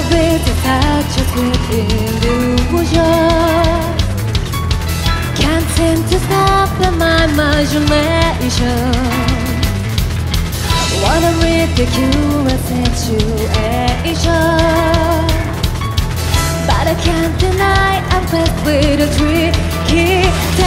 Is a touch of sweet illusion Can't seem to stop my imagination What a ridiculous situation But I can't deny I'm blessed with a tricky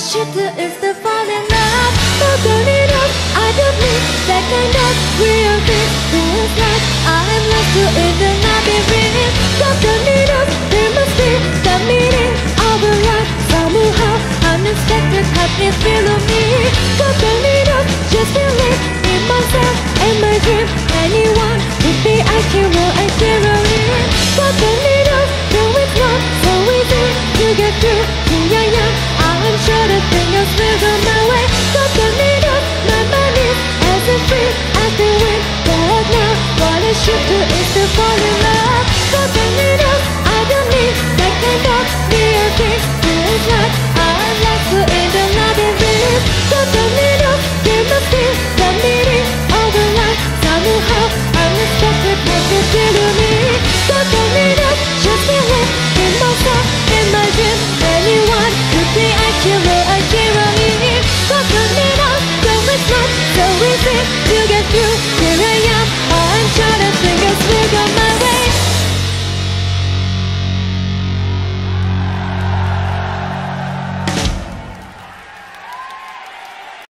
what I should do is to fall in love. But the needles, I don't need that kind of real thing. This life I'm lost to it and not be real. But the needles, there must be the meaning of a life somehow. Unexpected happiness below me. But the needles, just believe in myself and my dream. Anyone could be a hero and heroine. But the needles, though it's not so easy to get through. Yeah, yeah, sure the things will go my way. The needles, my money as a free as. But now, is to fall in. we